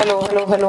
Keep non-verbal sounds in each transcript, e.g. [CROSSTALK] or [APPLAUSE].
Hello hello hello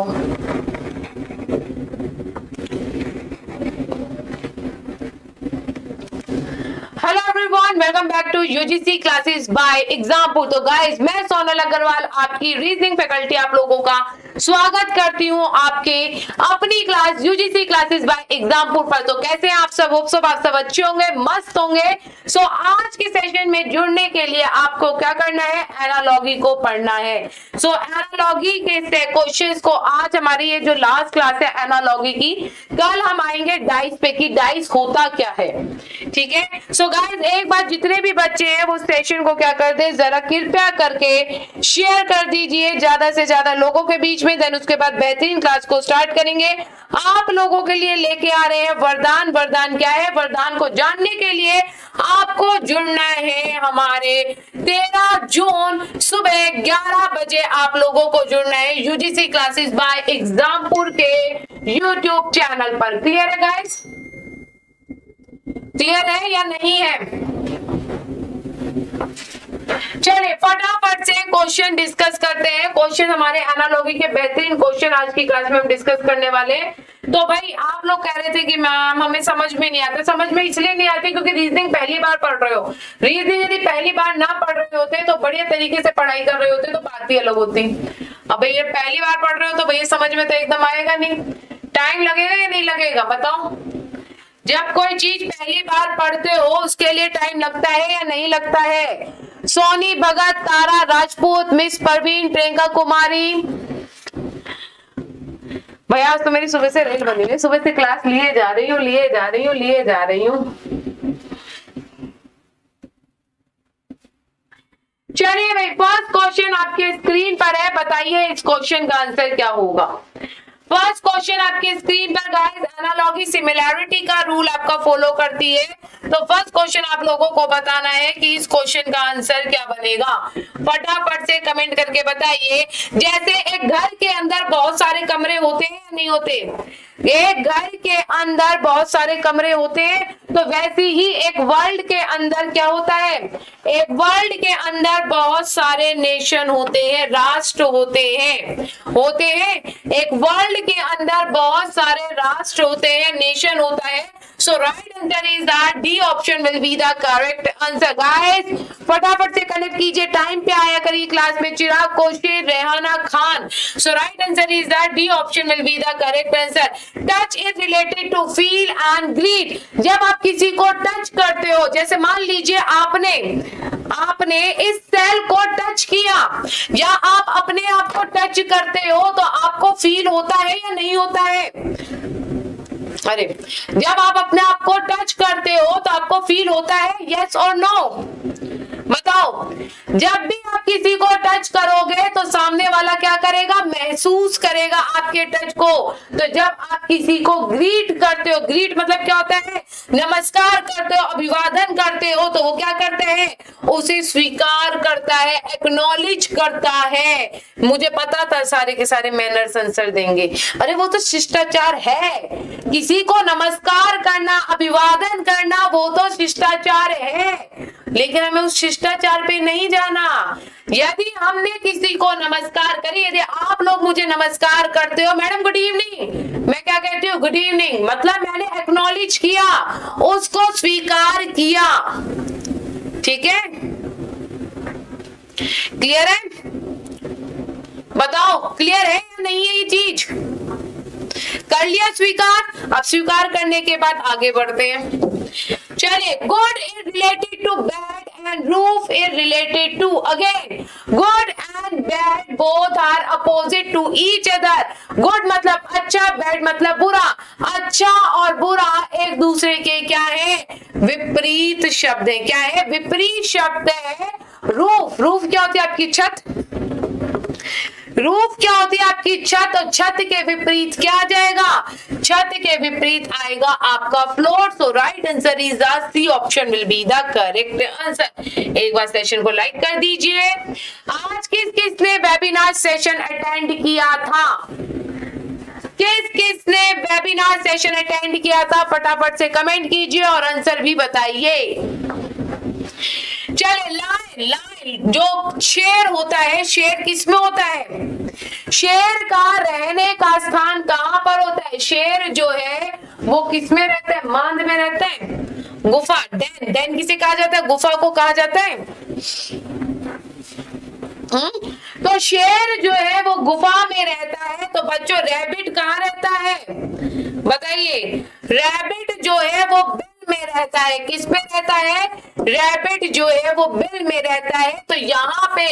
welcome back to UGC classes by example तो guys मैं सोनल अग्रवाल, आपकी reasoning faculty आप लोगों का स्वागत करती हूँ आपके अपनी class UGC classes by example पर। तो कैसे हैं आप सब? सब आप सब अच्छे होंगे, मस्त होंगे। सो आज के सेशन में जुड़ने के लिए आपको क्या करना है? एनालॉगी को पढ़ना है। सो एनालॉगी के क्वेश्चन को आज हमारी ये जो लास्ट क्लास है एनालॉगी की, कल हम आएँगे डाइस पे कि डाइस होता क्या है। ठीक है? सो गाइज़ एक बार जितने भी बच्चे हैं, वो सेशन को क्या कर दे? जरा कृपया करके शेयर कर दीजिए। ज़्यादा से ज़्यादा लोगों के बीच में देन उसके बाद बेहतरीन क्लास को स्टार्ट करेंगे। आप लोगों के लिए लेके आ रहे हैं वरदान। वरदान क्या है? वरदान को जानने के लिए आपको जुड़ना है हमारे 13 जून सुबह 11 बजे आप लोगों को जुड़ना है यूजीसी क्लासेस बाय एग्जामपुर के यूट्यूब चैनल पर। क्लियर है गाइस क्लियर है या नहीं है? चलिए, फटाफट से क्वेश्चन डिस्कस करते हैं। क्वेश्चन हमारे एनालॉगी के बेहतरीन क्वेश्चन आज की क्लास में हम डिस्कस करने वाले हैं। तो भाई, आप लोग कह रहे थे कि मैम हमें समझ में नहीं आता। समझ में इसलिए नहीं आती क्योंकि रीजनिंग पहली बार पढ़ रहे हो। रीजनिंग यदि पहली बार ना पढ़ रहे होते तो बढ़िया तरीके से पढ़ाई कर रहे होते तो बात ही अलग होती। अब भैया पहली बार पढ़ रहे हो तो भैया समझ में तो एकदम आएगा नहीं। टाइम लगेगा या नहीं लगेगा, बताओ। जब कोई चीज़ पहली बार पढ़ते हो, उसके लिए टाइम लगता है या नहीं लगता है? सोनी, भगत, तारा, राजपूत, मिस परवीन, प्रियंका कुमारी। भैया आज तो मेरी सुबह से रेल बनी हुई सुबह से क्लास लिए जा रही हूँ, लिए जा रही हूँ, लिए जा रही हूँ। चलिए भाई फ़र्स्ट क्वेश्चन आपके स्क्रीन पर है। बताइए इस क्वेश्चन का आंसर क्या होगा? फ़र्स्ट क्वेश्चन आपके स्क्रीन पर गाइस एनालॉगी सिमिलैरिटी का रूल आपका फॉलो करती है। तो फ़र्स्ट क्वेश्चन आप लोगों को बताना है कि इस क्वेश्चन का आंसर क्या बनेगा। फटाफट से कमेंट करके बताइए। जैसे एक घर के अंदर बहुत सारे कमरे होते हैं या नहीं होते? एक घर के अंदर बहुत सारे कमरे होते हैं तो वैसे ही एक वर्ल्ड के अंदर क्या होता है? एक वर्ल्ड के अंदर बहुत सारे नेशन होते हैं, राष्ट्र होते हैं। होते हैं। एक वर्ल्ड के अंदर बहुत सारे राष्ट्र होते हैं नेशन होता है। So right answer is that D option will be the correct answer guys फटाफट से कनेक्ट कीजिए। टाइम पे आया करिए क्लास में Chirag Koshi Rehana Khan. So right answer is that D option will be the correct answer touch is related to feel and greet जब आप किसी को टच करते हो, जैसे मान लीजिए आपने आपने इस सेल को टच किया, या आप अपने आप को टच करते हो तो आपको फील होता है या नहीं होता है? अरे, जब आप अपने आप को टच करते हो तो आपको फील होता है यस और नो बताओ, जब भी आप किसी को टच करोगे तो सामने वाला क्या करेगा? महसूस करेगा आपके टच को। तो जब आप किसी को ग्रीट करते हो ग्रीट मतलब क्या होता है? नमस्कार करते हो, अभिवादन करते हो तो वो क्या करते हैं? उसे स्वीकार करता है एक्नोलेज करता है। मुझे पता था सारे के सारे मैनर्स आंसर देंगे। अरे, वो तो शिष्टाचार है। किसी को नमस्कार करना, अभिवादन करना, वो तो शिष्टाचार है। लेकिन हमें उस शिष्टाचार पे नहीं जाना। यदि हमने किसी को नमस्कार करी, यदि आप लोग मुझे नमस्कार करते हो, मैडम गुड इवनिंग मैं क्या कहती हूँ? गुड इवनिंग मतलब मैंने एक्नॉलेज किया, उसको स्वीकार किया। ठीक है? क्लियर है? बताओ क्लियर है या नहीं है ये चीज़? कर लिया स्वीकार। अब स्वीकार करने के बाद आगे बढ़ते हैं। चलिए good is related to bad and roof is related to again good and bad both are opposite to each other good मतलब अच्छा बैड मतलब बुरा। अच्छा और बुरा एक दूसरे के क्या है? विपरीत शब्द है। क्या है? विपरीत शब्द है। रूफ रूफ क्या होती है आपकी छत? रूफ क्या होती है? आपकी छत और छत के विपरीत क्या जाएगा? छत के विपरीत आएगा आपका floor so right answer is the C option will be the correct answer एक बार सेशन को लाइक कर दीजिए। आज किस किसने वेबिनार सेशन अटेंड किया था? किस किसने वेबिनार सेशन अटेंड किया था? फटाफट से कमेंट कीजिए और आंसर भी बताइए। चले लाइन लाइन जो शेर होता है, शेर किसमें होता है? शेर का रहने का स्थान कहाँ पर होता है? शेर जो है, वो किसमें रहता है? मांद में रहता है। गुफा, डैन डैन किसे कहा जाता है? गुफा को कहा जाता है। हम्म? तो शेर जो है, वो गुफा में रहता है। तो बच्चों, रैबिट कहाँ रहता है? बताइए। रैबिट जो है, वो में रहता है। किसमें रहता है? रैबिट जो है, वो बिल में रहता है। तो यहाँ पे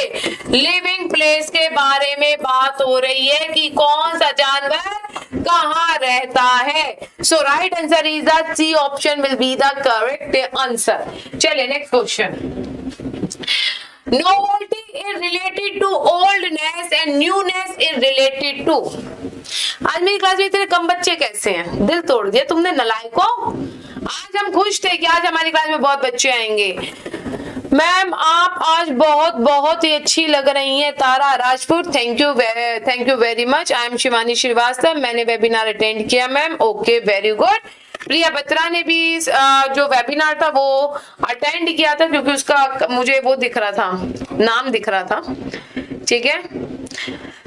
लिविंग प्लेस के बारे में बात हो रही है कि कौन सा जानवर कहाँ रहता है। So right answer is the C option will be the correct answer चलिए next question Novelty is related to oldness and newness is related to आज मेरी क्लास में इतने कम बच्चे कैसे हैं? दिल तोड़ दिया तुमने, नलायको आज हम खुश थे कि आज हमारी क्लास में बहुत बच्चे आएँगे। मैम आप आज बहुत बहुत ही अच्छी लग रही हैं। Tara Rajput thank you thank you very much I am Shivani Srivastava मैंने वेबिनार अटेंड किया ma'am okay very good Priya Batra ने भी जो वेबिनार था, वो अटेंड किया था, क्योंकि उसका मुझे वो दिख रहा था, नाम दिख रहा था। ठीक है?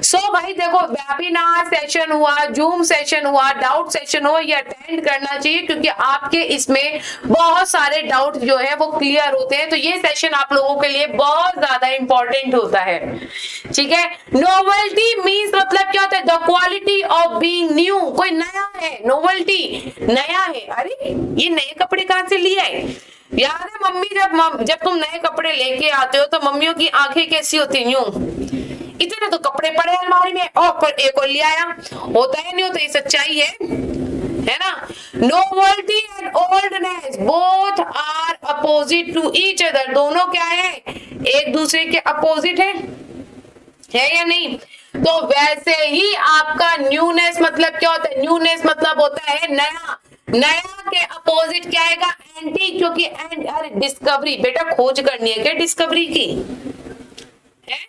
सो so, भाई देखो वेबिनार सेशन हुआ जूम सेशन हुआ डाउट सेशन हुआ ये अटेंड करना चाहिए क्योंकि आपके इसमें बहुत सारे डाउट जो है वो क्लियर होते हैं। तो ये सेशन आप लोगों के लिए बहुत ज़्यादा इंपॉर्टेंट होता है। ठीक है? नोवेल्टी मीन्स मतलब क्या होता है? The quality of being new कोई नया है? नोवेल्टी नया है। अरे ये नए कपड़े कहाँ से लिए है? याद है मम्मी जब जब तुम नए कपड़े लेके आते हो तो मम्मियों की आँखें कैसी होती न्यू इतने तो कपड़े पड़े अलमारी में। और पर एक और ले आया? होता है नहीं होता, ये सच्चाई है। है ना? Novelty and oldness both are opposite to each other दोनों क्या है? एक दूसरे के अपोजिट है। है या नहीं? तो वैसे ही आपका न्यूनेस मतलब क्या होता है? न्यूनेस मतलब होता है नया। नया के अपोजिट क्या आएगा? एंटी क्योंकि एंड अरे डिस्कवरी बेटा खोज करनी है क्या डिस्कवरी की? है?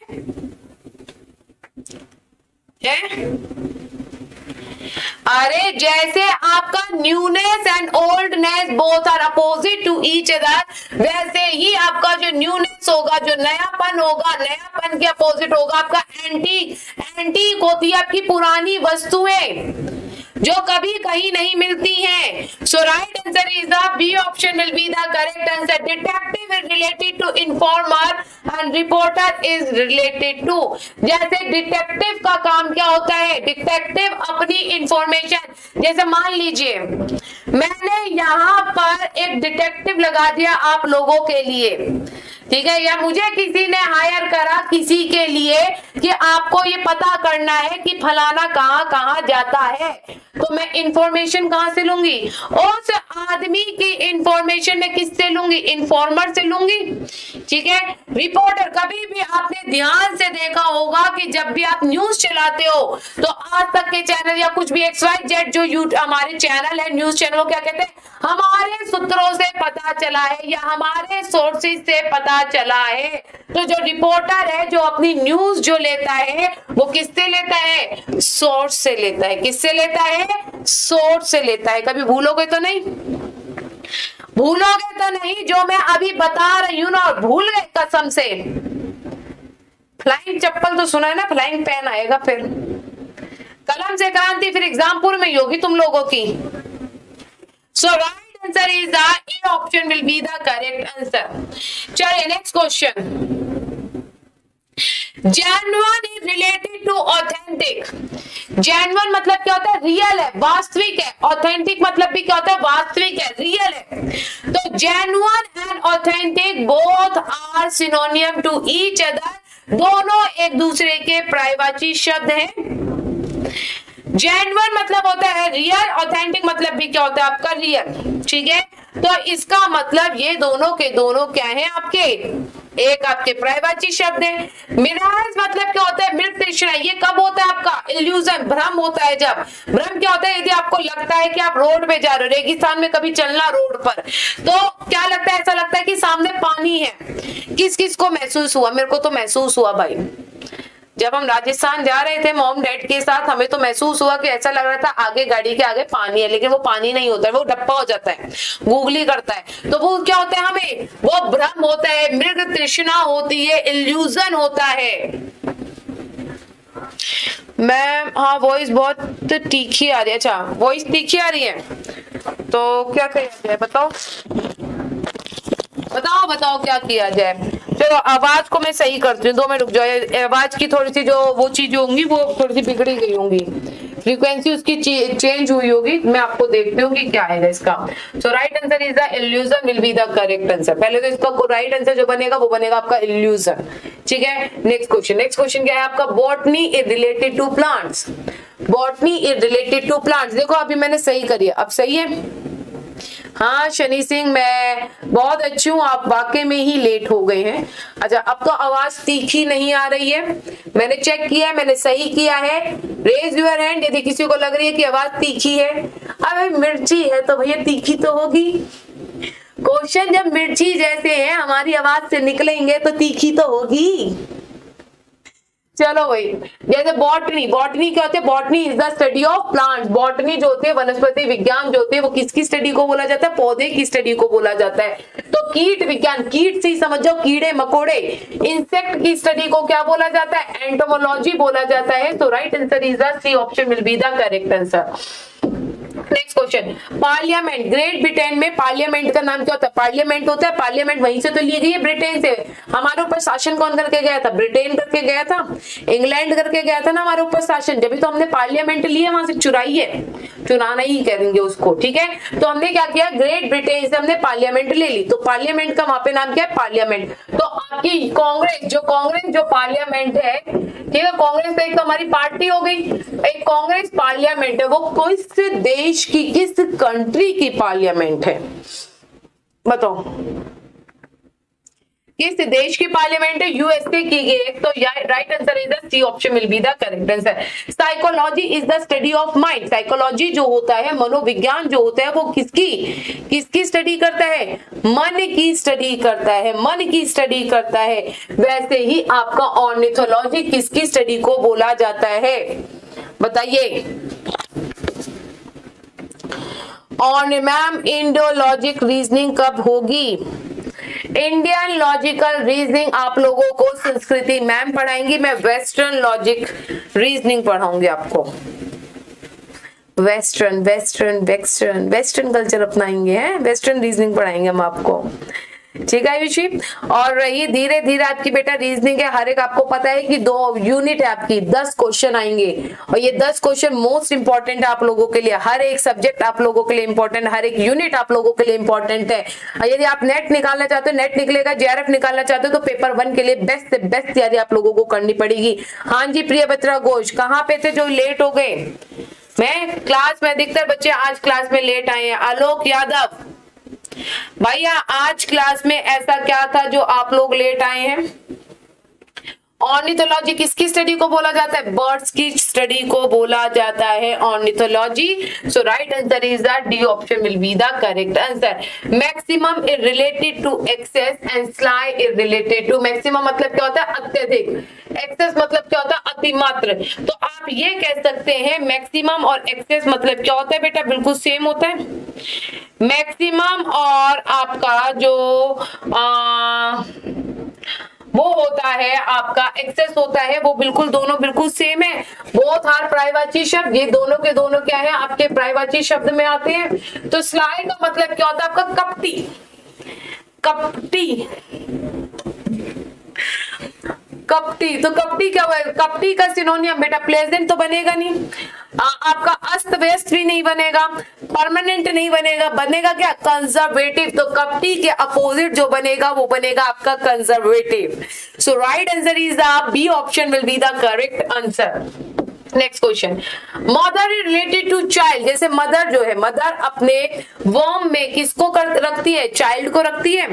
अरे, जैसे आपका newness and oldness both are opposite to each other वैसे ही आपका जो न्यूनेस होगा, जो नयापन होगा, नयापन के अपोजिट होगा, आपका एंटी एंटी होती है आपकी पुरानी वस्तुएँ। जो कभी कहीं नहीं मिलती हैं। So right answer is the option will be the correct answer detective is related to informer and reporter is related to जैसे डिटेक्टिव का काम क्या होता है? डिटेक्टिव अपनी इंफॉर्मेशन जैसे मान लीजिए, मैंने यहाँ पर एक डिटेक्टिव लगा दिया आप लोगों के लिए। ठीक है? या मुझे किसी ने हायर करा किसी के लिए कि आपको ये पता करना है कि फलाना कहाँ कहाँ जाता है। तो मैं इंफॉर्मेशन कहाँ से लूँगी? उस आदमी की इंफॉर्मेशन मैं किससे लूँगी? इंफॉर्मर से लूँगी। ठीक है? रिपोर्टर कभी भी आपने ध्यान से देखा होगा कि जब भी आप न्यूज़ चलाते हो तो आज तक के चैनल या कुछ भी एक्स वाई जेड जो हमारे चैनल है न्यूज़ चैनल क्या कहते हैं? हमारे सूत्रों से पता चला है या हमारे सोर्सेज से पता चला है तो जो रिपोर्टर है, जो अपनी न्यूज़ जो लेता है, वो किससे लेता है? सोर्स से लेता है। किससे लेता है? सोर्स से लेता है। कभी भूलोगे तो नहीं? भूलोगे तो नहीं, जो मैं अभी बता रही हूँ ना, और भूल गए कसम से। फ्लाइंग चप्पल तो सुना है ना, फ्लाइंग पेन आएगा फिर। कलम से क्रांति फिर एग्जामपुर में होगी तुम लोगों की। So right answer is the A option will be the correct answer. चलिए next question. Genuine is related to authentic. Genuine मतलब क्या होता है? रियल है, वास्तविक है। ऑथेंटिक मतलब भी क्या होता है? वास्तविक है रियल है। तो genuine and authentic both are synonym to each other दोनों एक दूसरे के प्रायवाची शब्द हैं। जेनवन मतलब होता है रियल ऑथेंटिक मतलब भी क्या होता है? आपका रियल ठीक है? तो इसका मतलब ये दोनों के दोनों क्या है आपके? एक आपके प्रायवाची शब्द है। मिराज मतलब क्या होता है? मृत तृष्णा ये कब होता है आपका? इल्यूजन भ्रम होता है जब। भ्रम क्या होता है? यदि आपको लगता है कि आप रोड पे जा रहे हो, रेगिस्तान में कभी चलना रोड पर तो क्या लगता है? ऐसा लगता है कि सामने पानी है। किस किस को महसूस हुआ? मेरे को तो महसूस हुआ भाई। जब हम राजस्थान जा रहे थे मॉम डैड के साथ, हमें तो महसूस हुआ कि ऐसा लग रहा था आगे गाड़ी के आगे पानी है, लेकिन वो पानी नहीं होता है, वो डप्पा हो जाता है, गूगली करता है। तो वो क्या होता है हमें? वो भ्रम होता है, मृग तृष्णा होती है इल्यूजन होता है। मैम हाँ वॉइस बहुत तीखी आ रही है अच्छा वॉइस तीखी आ रही है। तो क्या जाए बताओ। बताओ बताओ क्या किया जाए। चलो, आवाज़ को मैं सही करती हूँ, दो मिनट रुक जाओ। आवाज़ की थोड़ी सी जो वो चीज़ें होंगी, वो थोड़ी सी बिगड़ी गई होंगी। फ्रीक्वेंसी उसकी चेंज हुई होगी। मैं आपको देखती हूँ कि क्या है इसका। So right answer is the illusion will be the correct answer पहले तो इसका राइट आंसर जो बनेगा, वो बनेगा आपका इल्यूजन ठीक है? नेक्स्ट क्वेश्चन नेक्स्ट क्वेश्चन क्या है आपका? Botany is related to plants botany is related to plants देखो, अभी मैंने सही करी है। अब सही है? हाँ शनि सिंह, मैं बहुत अच्छी हूँ, आप वाकई में ही लेट हो गए हैं। अच्छा अब तो आवाज़ तीखी नहीं आ रही है। मैंने चेक किया है, मैंने सही किया है। रेज यूर हैंड यदि किसी को लग रही है कि आवाज़ तीखी है। अब, मिर्ची है तो भैया तीखी तो होगी। क्वेश्चन जब मिर्ची जैसे है, हमारी आवाज़ से निकलेंगे तो तीखी तो होगी। चलो भाई जैसे बॉटनी बॉटनी क्या होते हैं? Botany is the study of plants botany जो होते हैं, वनस्पति विज्ञान जो होते हैं, वो किसकी स्टडी को बोला जाता है? पौधे की स्टडी को बोला जाता है। तो कीट विज्ञान, कीट से समझ जाओ कीड़े, मकोड़े इंसेक्ट की स्टडी को क्या बोला जाता है? एंटोमोलॉजी बोला जाता है। तो right answer is the C option will be the correct answer next question parliament Great Britain में पार्लियामेंट का नाम क्या होता है? पार्लियामेंट होता है पार्लियामेंट वहीं से तो ली गई है ब्रिटेन से। हमारे ऊपर शासन कौन करके गया था? ब्रिटेन करके गया था। इंग्लैंड करके गया था ना हमारे ऊपर शासन। जब तो हमने पार्लियामेंट लिया वहाँ से चुराई है। चुनाना ही कह देंगे उसको, ठीक है? तो हमने क्या किया? ग्रेट ब्रिटेन से हमने पार्लियामेंट ले ली। तो पार्लियामेंट का वहाँ पे नाम क्या है? पार्लियामेंट तो आपकी कांग्रेस, जो कांग्रेस, जो पार्लियामेंट है, ठीक है? कांग्रेस एक तो हमारी पार्टी हो गई। एक कांग्रेस पार्लियामेंट है। वो किस देश की किस कंट्री की पार्लियामेंट है। बताओ। किस देश की पार्लियामेंट है? यूएसए की गई तो right answer is C option will be the correct answer psychology is the study of mind psychology जो होता है, मनोविज्ञान जो होता है, वो किसकी किसकी स्टडी करता है? मन की स्टडी करता है। मन की स्टडी करता है। वैसे ही आपका ऑर्निथोलॉजी किसकी स्टडी को बोला जाता है? बताइए। और मैम इंडोलॉजिक रीजनिंग कब होगी? इंडियन लॉजिकल रीजनिंग आप लोगों को संस्कृति मैम पढ़ाएँगी। मैं वेस्टर्न लॉजिक रीजनिंग पढ़ाऊँगी आपको। Western western western western culture अपनाएँगे हैं। वेस्टर्न रीजनिंग पढ़ाएँगे हम आपको। ठीक है आयुषी और रही धीरे धीरे आपकी बेटा रीजनिंग है। हर एक आपको पता है कि दो यूनिट है आपकी। दस क्वेश्चन आएँगे। और ये दस क्वेश्चन मोस्ट इंपॉर्टेंट आप लोगों के लिए। हर एक सब्जेक्ट आप लोगों के लिए इंपॉर्टेंट हर एक यूनिट आप लोगों के लिए इंपॉर्टेंट है। यदि आप नेट निकालना चाहते हो नेट निकलेगा। जेआरएफ निकालना चाहते हो तो पेपर वन के लिए बेस्ट से बेस्ट तैयारी आप लोगों को करनी पड़ेगी। हाँ जी, प्रिय बत्रा घोष, कहाँ पे थे जो लेट हो गए? मैं क्लास में अधिकतर बच्चे आज क्लास में लेट आए हैं। आलोक यादव भैया आज क्लास में ऐसा क्या था जो आप लोग लेट आए हैं? ऑर्निथोलॉजी किसकी स्टडी को बोला जाता है? बर्ड्स की स्टडी को बोला जाता है ornithology so right answer is the D option will be the correct answer maximum is related to excess and sly is related to maximum मतलब क्या होता है? अत्यधिक. एक्सेस मतलब क्या होता है? अतिमात्र. तो आप ये कह सकते हैं मैक्सिमम और एक्सेस मतलब क्या होता है बेटा? बिल्कुल सेम होता है. मैक्सिमम और आपका जो आ, वो होता है आपका एक्सेस होता है वो बिल्कुल दोनों बिल्कुल सेम है। बोथ आर प्राइवाची शब्द ये दोनों के दोनों क्या है आपके प्राइवाची शब्द में आते हैं। तो स्लाइड का मतलब क्या होता है आपका कपटी। कपटी। कपटी तो कपटी क्या कपटी का सिनोनियम बेटा प्लेजेंट तो बनेगा नहीं। आ, आपका अस्त व्यस्त भी नहीं बनेगा। परमानेंट नहीं बनेगा। बनेगा क्या? कंजर्वेटिव तो कपटी के अपोजिट जो बनेगा, वो बनेगा आपका conservative so right answer is the B option will be the correct answer next question mother is related to child जैसे मदर जो है मदर अपने वर्म में किसको रखती है? चाइल्ड को रखती है।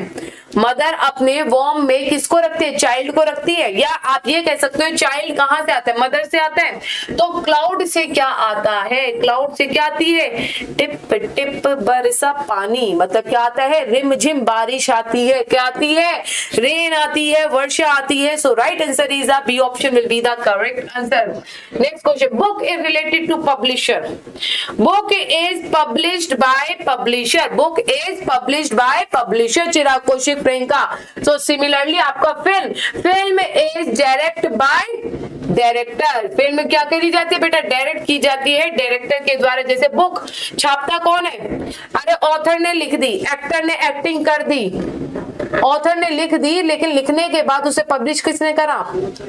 मदर अपने वॉम में किसको रखती है? चाइल्ड को रखती है? या आप ये कह सकते हो चाइल्ड कहाँ से आता है? मदर से आता है? तो क्लाउड से क्या आता है? क्लाउड से क्या आती है? टिप टिप, बरसा पानी। मतलब क्या आता है? रिम झिम बारिश आती है। क्या आती है? रेन आती है, वर्षा आती है। So right answer is B option will be the correct answer next question book is related to publisher book is published by publisher book is published by publisher Chirag Kaushik Priyanka so similarly आपका film film is direct by director film क्या करी जाती है बेटा? Direct की जाती है director के द्वारा। जैसे बुक छापता कौन है? अरे ऑथर ने लिख दी एक्टर ने एक्टिंग कर दी। ऑथर ने लिख दी, लेकिन लिखने के बाद उसे पब्लिश किसने करा?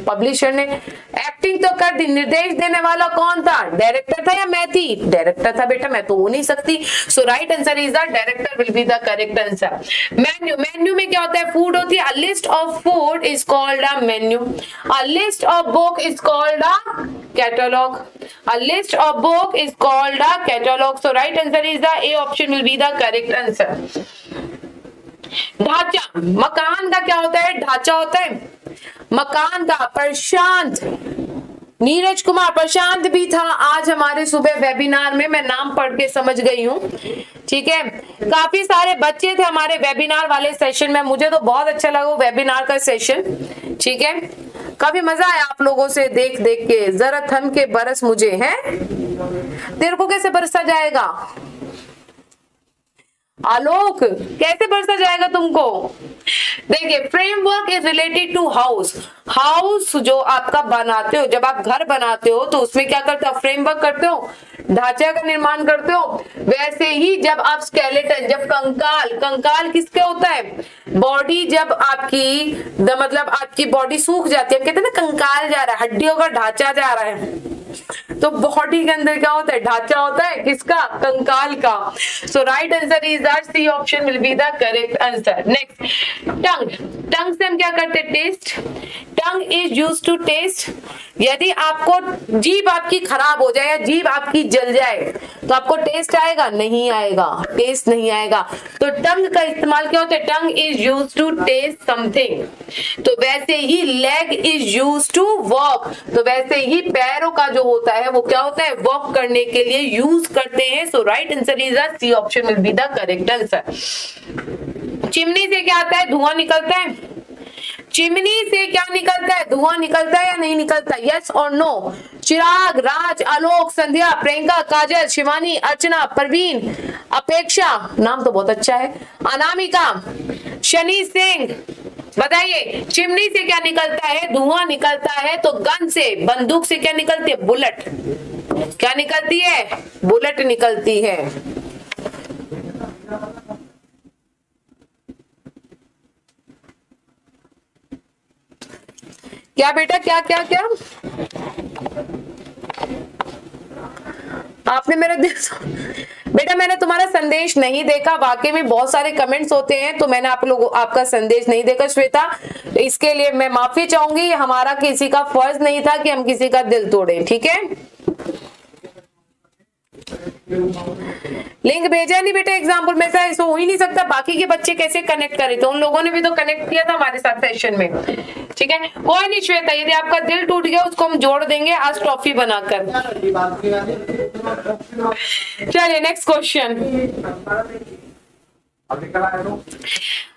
पब्लिशर ने। एक्टिंग तो कर दी, निर्देश देने वाला कौन था? डायरेक्टर था या मैं थी? डायरेक्टर था बेटा, मैं तो हो नहीं सकती। So right answer is the director will be the correct answer menu menu में क्या होता है? फ़ूड होती है। List of food is called a menu a list of book is called a catalogue a list of book is called a catalogue so right answer is the A option will be the correct answer ढांचा मकान का क्या होता है? ढांचा होता है। मकान का प्रशांत। नीरज कुमार प्रशांत भी था। आज हमारे सुबह वेबिनार में मैं नाम पढ़ के समझ गई हूँ। ठीक है? काफ़ी सारे बच्चे थे हमारे वेबिनार वाले सेशन में। मुझे तो बहुत अच्छा लगा वेबिनार का सेशन ठीक है? काफ़ी मज़ा आया आप लोगों से देख देख के। जरा थम के बरस मुझे है। तेरे को कैसे बरसा जाएगा? आलोक, कैसे बरसा जाएगा तुमको? देखिए framework is related to house house जो आपका बनाते हो, जब आप घर बनाते हो तो उसमें क्या करते हो? फ्रेमवर्क करते हो, ढांचे का निर्माण करते हो। वैसे ही जब आप स्केलेटन जब कंकाल कंकाल किसके होता है? बॉडी जब आपकी मतलब आपकी बॉडी सूख जाती है, कहते हैं ना, कंकाल जा रहा है, हड्डियों का ढांचा जा रहा है। तो बॉडी के अंदर क्या होता है? ढांचा होता है किसका? कंकाल का। So right answer is that C option will be the correct answer next tongue tongue से हम क्या करते taste tongue is use to taste यदि आपको जीभ आपकी खराब हो जाए या जीभ आपकी जल जाए तो आपको टेस्ट आएगा? नहीं आएगा. टेस्ट नहीं आएगा. तो टंग का इस्तेमाल क्या होता है? Tongue is use to taste something तो वैसे ही leg is use to walk तो वैसे ही पैरों का जो होता है, वो क्या होता है? वॉक करने के लिए यूज़ करते हैं. So right answer is C option will be the correct answer chimney से क्या आता है? धुआँ निकलता है। चिमनी से क्या निकलता है? धुआँ निकलता है या नहीं निकलता? यस और नो चिराग, राज आलोक संध्या, प्रियंका, काजल, शिवानी, अर्चना, परवीन, अपेक्षा, नाम तो बहुत अच्छा है। अनामिका, शनि सिंह, बताइए, चिमनी से क्या निकलता है? धुआँ निकलता है तो गन से, बंदूक से क्या निकलती है? बुलेट। क्या निकलती है? बुलेट निकलती है। क्या बेटा, क्या क्या क्या? आपने मेरा बेटा, मैंने तुम्हारा संदेश नहीं देखा। वाकई में बहुत सारे कमेंट्स होते हैं तो मैंने आप लोगों आपका संदेश नहीं देखा, श्वेता। इसके लिए मैं माफ़ी चाहूँगी। हमारा किसी का फ़र्ज़ नहीं था कि हम किसी का दिल तोड़े, ठीक है? लिंक भेजा नहीं बेटा एग्ज़ाम्पल में ऐसा हो ही नहीं सकता। बाकी के बच्चे कैसे कनेक्ट करे? तो उन लोगों ने भी तो कनेक्ट किया था हमारे साथ सेशन में। ठीक है? कोई नहीं श्वेता, यदि आपका दिल टूट गया, उसको हम जोड़ देंगे आज ट्रॉफी बनाकर। चलिए next question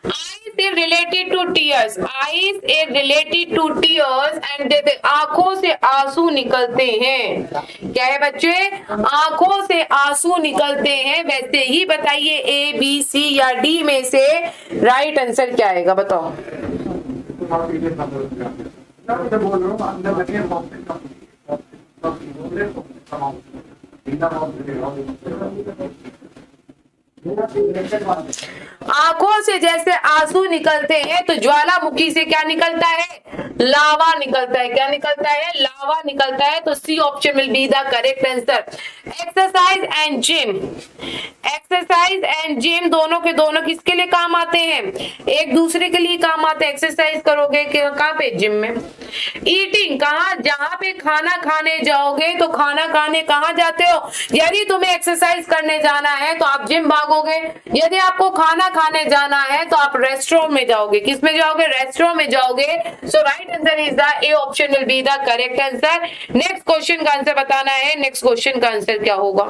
eyes is related to tears eyes is related to tears and आँखों से आँसू निकलते हैं क्या है बच्चे आँखों से आँसू निकलते हैं वैसे ही बताइए ए बी सी या डी में से राइट आंसर क्या आएगा बताओ आँखों से जैसे आँसू निकलते हैं तो ज्वालामुखी से क्या निकलता है? लावा निकलता है। क्या निकलता है? लावा निकलता है। तो C option will be the correct answer exercise and gym exercise and gym दोनों के दोनों किसके लिए काम आते हैं? एक दूसरे के लिए काम आते हैं। एक्सरसाइज करोगे कहाँ पे? जिम में। ईटिंग कहा? जहाँ पे खाना खाने जाओगे तो खाना खाने कहाँ जाते हो? यदि तुम्हें एक्सरसाइज करने जाना है तो आप जिम भागोगे। यदि आपको खाना खाने जाना है तो आप रेस्टोरेंट में जाओगे। किसमें जाओगे? रेस्टोरेंट में जाओगे। So right answer is the A option will be the correct answer next question का आंसर बताना है। नेक्स्ट क्वेश्चन का आंसर क्या होगा?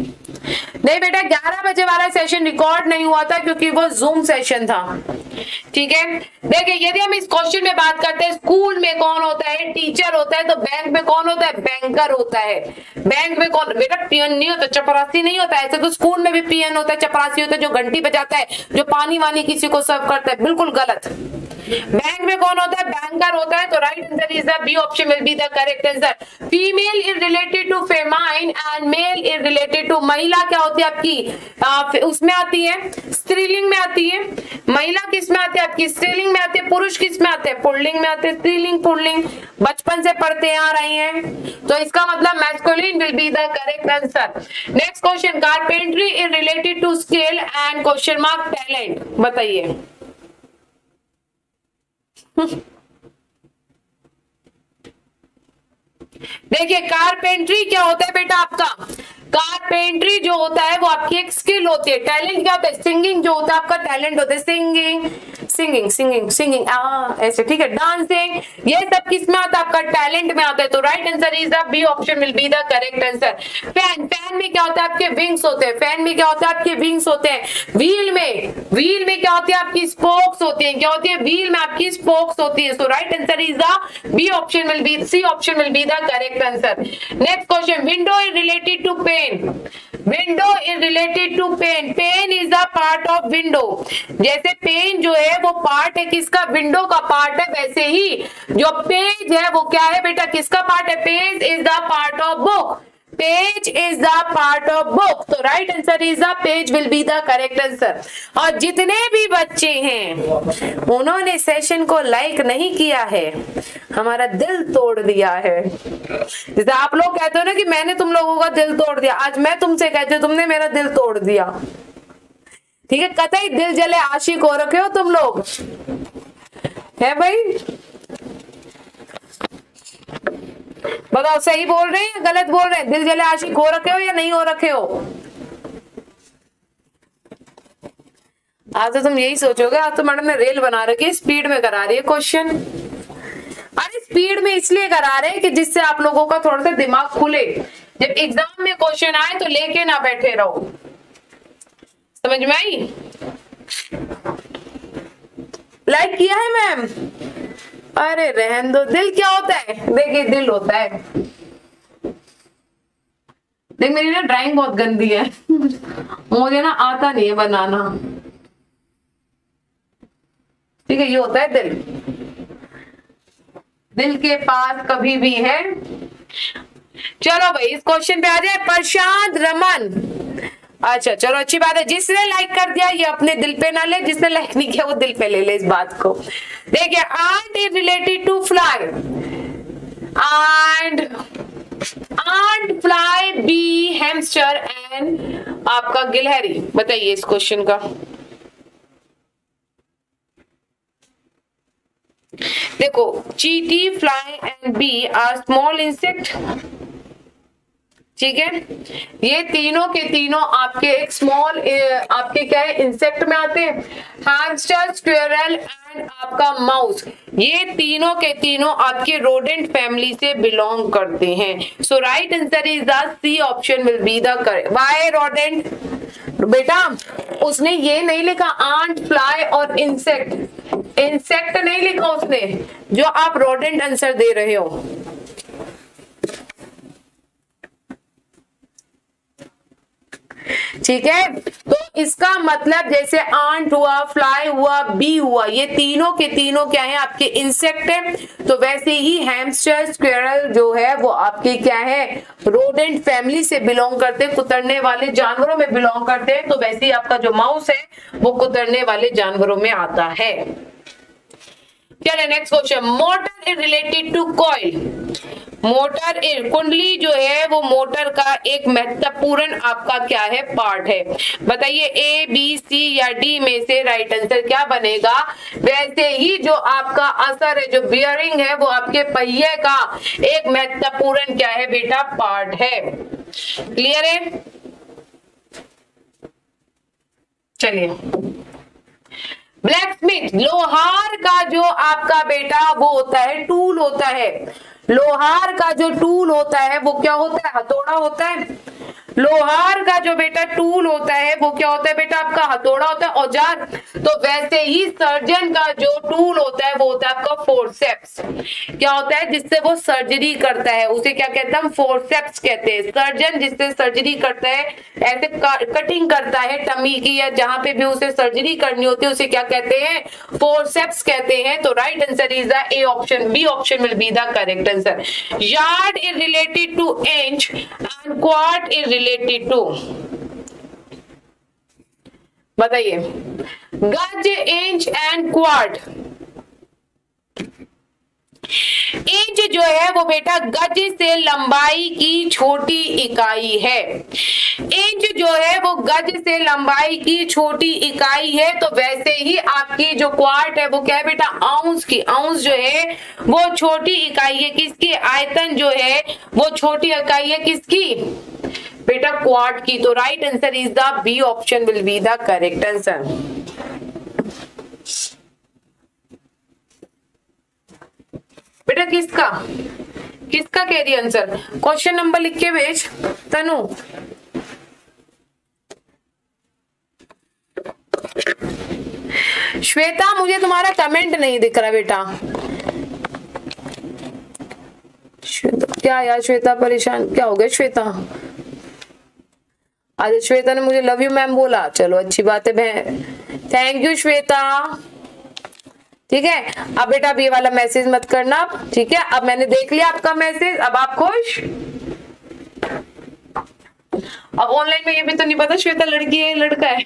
नहीं बेटा 11 बजे वाला सेशन रिकॉर्ड नहीं हुआ था क्योंकि वो जूम सेशन था। ठीक है? देखिए, यदि हम इस क्वेश्चन में बात करते हैं स्कूल में कौन होता है? टीचर होता है तो बैंक में कौन होता है? बैंकर होता है। बैंक में कौन? बेटा पियन नहीं होता, चपरासी नहीं होता, ऐसे तो स्कूल में भी पियन होता है, चपरासी होता है, जो घंटी बजाता है, जो पानी वानी किसी को सर्व करता है, बिल्कुल गलत। बैंक में कौन होता है? बैंकर होता है तो right answer is the B option will be the correct answer female is related to feminine and male is related to महिला. क्या होती है आपकी? उसमें आती है, स्त्रीलिंग में आती है, महिला किसमें आती है आपकी? स्त्रीलिंग में आती है, पुरुष किसमें आते हैं? पुल्लिंग में आते हैं, स्त्रीलिंग, पुल्लिंग। बचपन से पढ़ते आ रहे हैं। तो इसका मतलब masculine will be the correct answer next question carpentry is related to scale and question mark talent बताइए। [LAUGHS] देखिए कारपेंट्री क्या होता है बेटा आपका? कारपेंट्री जो होता है वो आपकी एक स्किल होती है। टैलेंट क्या होता है? सिंगिंग जो होता है, आपका टैलेंट होता है। Singing singing, singing, singing. ऐसे, ठीक है। डांसिंग, ये सब किसमें आता है? आपका टैलेंट में आता है। तो right answer is the B option will be the correct answer fan fan में क्या होता है? आपके विंग्स होते हैं। फ़ैन में क्या होता है? आपके विंग्स होते हैं। व्हील में व्हील में क्या होती है? आपकी स्पोक्स होती है। क्या होती है? व्हील में आपकी स्पोक्स होती है। So right answer is the B option will be C option will be the correct answer next question window is related to pen window is related to pen pen is the part of window जैसे pen जो है, वो part है किसका? Window का part है वैसे ही। जो पेज है, वो क्या है बेटा? किसका पार्ट है? Page is the part of book page is the part of book तो right answer is the page will be the correct answer और जितने भी बच्चे हैं, उन्होंने सेशन को लाइक नहीं किया है, हमारा दिल तोड़ दिया है। जैसे आप लोग कहते हो ना कि मैंने तुम लोगों का दिल तोड़ दिया, आज मैं तुमसे कहती हूँ, तुमने मेरा दिल तोड़ दिया। ठीक है? कतई दिल जले आशिक हो रखे हो तुम लोग? है भाई? बताओ सही बोल रहे हैं गलत बोल रहे हैं? दिल जले आशिक, हो रखे हो या नहीं हो रखे हो? आज तो तुम यही सोचोगे, आज तो मैडम ने रेल बना रखी है, स्पीड में करा रही है क्वेश्चन अरे, स्पीड में इसलिए करा रहे हैं कि जिससे आप लोगों का थोड़ा सा दिमाग खुले। जब एग्ज़ाम में क्वेश्चन आए तो लेके ना बैठे रहो। समझ में आई? लाइक किया है मैम? अरे रहन दो, दिल क्या होता है? देखिए, दिल होता है। देख, मेरी ना ड्राइंग बहुत गंदी है। [LAUGHS] मुझे ना आता नहीं है बनाना। ठीक है, ये होता है दिल। दिल के पास कभी भी है। चलो भाई, इस क्वेश्चन पे आ जाए। प्रशांत रमन। अच्छा चलो अच्छी बात है। जिसने लाइक कर दिया, ये अपने दिल पे ना ले। जिसने लाइक नहीं किया, वो दिल पे ले ले इस बात को। देखिए ant is related to fly and ant fly bee hamster and आपका गिलहरी। बताइए इस क्वेश्चन का। देखो, चीटी fly and bee are small insect ठीक है? ये तीनों के तीनों आपके एक स्मॉल आपके क्या है इंसेक्ट में आते हैं। हैमस्टर स्क्वेरल एंड आपका माउस ये तीनों के तीनों आपके रोडेंट फैमिली से बिलोंग करते हैं। So right answer is the C option will be the correct why rodent बेटा, उसने ये नहीं लिखा आंट फ्लाई और इंसेक्ट इंसेक्ट नहीं लिखा उसने, जो आप रोडेंट आंसर दे रहे हो। ठीक है? तो इसका मतलब जैसे आंट हुआ, फ्लाई हुआ बी हुआ, ये तीनों के तीनों क्या है? आपके इंसेक्ट है। तो वैसे ही हैमस्टर स्क्वेरल जो है, वो आपके क्या है? रोडेंट फैमिली से बिलोंग करते हैं, कुतरने वाले जानवरों में बिलोंग करते हैं। तो वैसे ही आपका जो माउस है, वो कुतरने वाले जानवरों में आता है। चले next question motor is related to coil motor कुंडली जो है, वो मोटर का एक महत्वपूर्ण आपका क्या है? पार्ट है। बताइए ए बी सी या डी में से राइट आंसर क्या बनेगा? वैसे ही जो आपका असर है, जो बियरिंग है, वो आपके पहिए का एक महत्वपूर्ण क्या है बेटा? पार्ट है। क्लियर है? चलिए। ब्लैक स्मिथ लोहार का जो आपका बेटा, वो होता है टूल होता है। लोहार का जो टूल होता है वो क्या होता है? हथौड़ा होता है। लोहार का जो बेटा टूल होता है, वो क्या होता है बेटा? आपका हथौड़ा होता है, औज़ार। तो वैसे ही सर्जन का जो टूल होता है, वो होता है आपका फोरसेप्स क्या होता है? जिससे वो सर्जरी करता है, उसे क्या कहते हैं हम फोरसेप्स कहते हैं। सर्जन जिससे सर्जरी करता है, ऐसे कटिंग करता है टमी की, या जहाँ पे भी उसे सर्जरी करनी होती है, उसे क्या कहते हैं? फोरसेप्स कहते हैं। तो right answer is the A option B option will be the correct answer yard is related to inch and quart is related to बताइए। गज, इंच एंड क्वार्ट इंच जो है वो बेटा गज से लंबाई की छोटी इकाई है। इंच जो है वो गज से लंबाई की छोटी इकाई है तो वैसे ही आपकी जो क्वार्ट है वो क्या है बेटा? आउंस की। आउंस जो है वो छोटी इकाई है किसकी? आयतन जो है वो छोटी इकाई है किसकी? बेटा क्वार्ट की तो right answer is the B option will be the correct answer बेटा किसका? किसका कह रही आंसर क्वेश्चन नंबर लिख के भेज, तनु। श्वेता, मुझे तुम्हारा कमेंट नहीं दिख रहा बेटा। श्वेता, क्या यार, श्वेता परेशान, क्या हो गया श्वेता? आज श्वेता ने मुझे लव यू मैम बोला। चलो, अच्छी बात है बहन। Thank you Shweta. ठीक है? अब बेटा, अब ये वाला मैसेज मत करना। ठीक है? अब मैंने देख लिया आपका मैसेज अब आप खुश? अब ऑनलाइन में ये भी तो नहीं पता, श्वेता लड़की है लड़का है?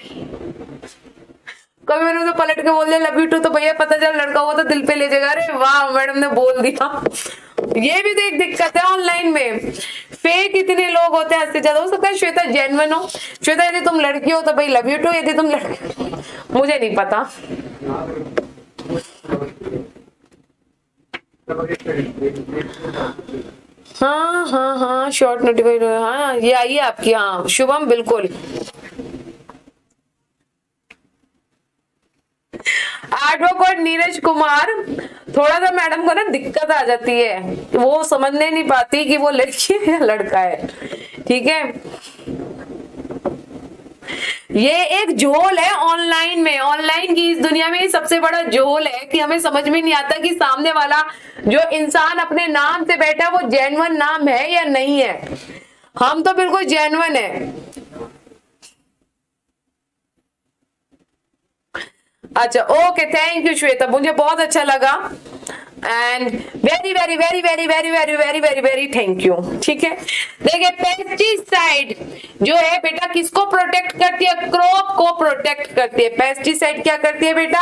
कभी मैंने तो पलट के बोल दिया लव यू टू तो भैया, पता चल लड़का हुआ तो दिल पे ले जाएगा। अरे वाह, मैडम ने बोल दिया। ये भी एक दिक्कत है ऑनलाइन में फेक इतने लोग होते हैं ज़्यादा हो। सकता है श्वेता जेनवन हो। श्वेता, यदि तुम लड़की हो तो भाई लव यू टू यदि तुम लड़की मुझे नहीं पता। हाँ हाँ हाँ शॉर्ट नोटिफाइड हाँ ये आइए आपकी हाँ शुभम, बिल्कुल। एडवोकेट नीरज कुमार। थोड़ा सा मैडम को ना दिक्कत आ जाती है। वो समझने नहीं पाती कि वो लड़की है या लड़का है। ठीक है? ये एक झोल है ऑनलाइन में। ऑनलाइन की इस दुनिया में सबसे बड़ा झोल है कि हमें समझ में नहीं आता कि सामने वाला जो इंसान अपने नाम से बैठा वो जेनवन नाम है या नहीं है। हम तो बिल्कुल जेनवन है। अच्छा ओके थैंक यू श्वेता मुझे बहुत अच्छा लगा। And very very very very very very very very very thank you ठीक है? देखिए पेस्टिसाइड जो है बेटा, किसको प्रोटेक्ट करती है? क्रॉप को प्रोटेक्ट करती है। पेस्टिसाइड क्या करती है बेटा?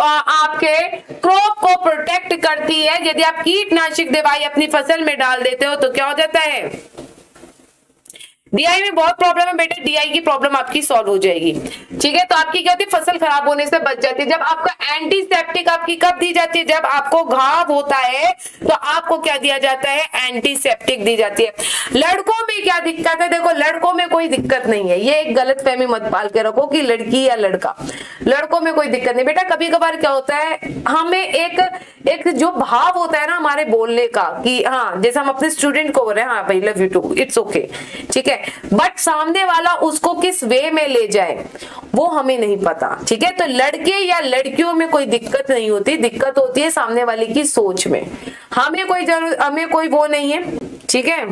आपके क्रॉप को प्रोटेक्ट करती है। यदि आप कीटनाशक दवाई अपनी फ़सल में डाल देते हो तो क्या हो जाता है? डीआई में बहुत प्रॉब्लम है बेटा। डीआई की प्रॉब्लम आपकी सॉल्व हो जाएगी। ठीक है? तो आपकी क्या होती है? फ़सल खराब होने से बच जाती है। जब आपका एंटीसेप्टिक आपकी कब दी जाती है? जब आपको घाव होता है तो आपको क्या दिया जाता है? एंटीसेप्टिक दी जाती है। लड़कों में क्या दिक्कत है? देखो, लड़कों में कोई दिक्कत नहीं है। ये एक गलत फहमी मत पाल के रखो कि लड़की या लड़का। लड़कों में कोई दिक्कत नहीं। बेटा कभी कभार क्या होता है? हमें एक एक जो भाव होता है ना हमारे बोलने का कि हाँ जैसे हम अपने स्टूडेंट को बोल रहे हैं हाँ भाई love you too it's okay ठीक है? बट सामने वाला उसको किस वे में ले जाए वो हमें नहीं पता ठीक है? तो लड़के या लड़कियों में कोई दिक्कत नहीं होती। दिक्कत होती है सामने वाले की सोच में। हमें कोई ज़रूर हमें कोई वो नहीं है ठीक है?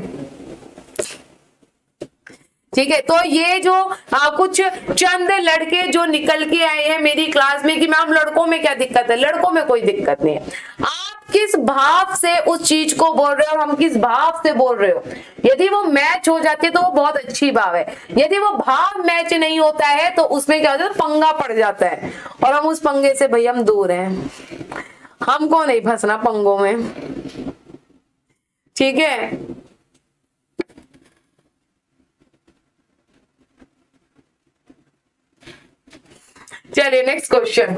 ठीक है? तो ये जो आ, कुछ चंद लड़के जो निकल के आए हैं मेरी क्लास में कि मैम लड़कों में क्या दिक्कत है? लड़कों में कोई दिक्कत नहीं है। किस भाव से उस चीज़ को बोल रहे हो हम किस भाव से बोल रहे हो? यदि वो मैच हो जाती है तो वो बहुत अच्छी भाव है। यदि वो भाव मैच नहीं होता है तो उसमें क्या होता है? पंगा पड़ जाता है। और हम उस पंगे से, भाई, हम दूर हैं। हमको नहीं फंसना पंगों में? ठीक है? चलिए नेक्स्ट क्वेश्चन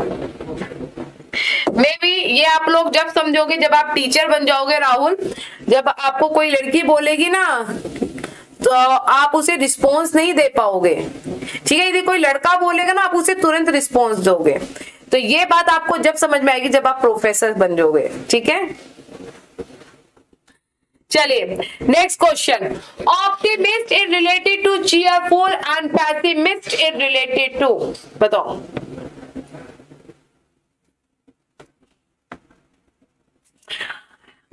मे बी ये आप लोग जब समझोगे, जब आप टीचर बन जाओगे राहुल, जब आपको कोई लड़की बोलेगी ना तो आप उसे रिस्पॉन्स नहीं दे पाओगे। ठीक है, यदि कोई लड़का बोलेगा ना, आप उसे तुरंत रिस्पॉन्स दोगे। तो ये बात आपको जब समझ में आएगी, जब आप प्रोफेसर बन जाओगे। ठीक है? चलिए next question optimist is related to cheerful and pessimist is related to बताओ।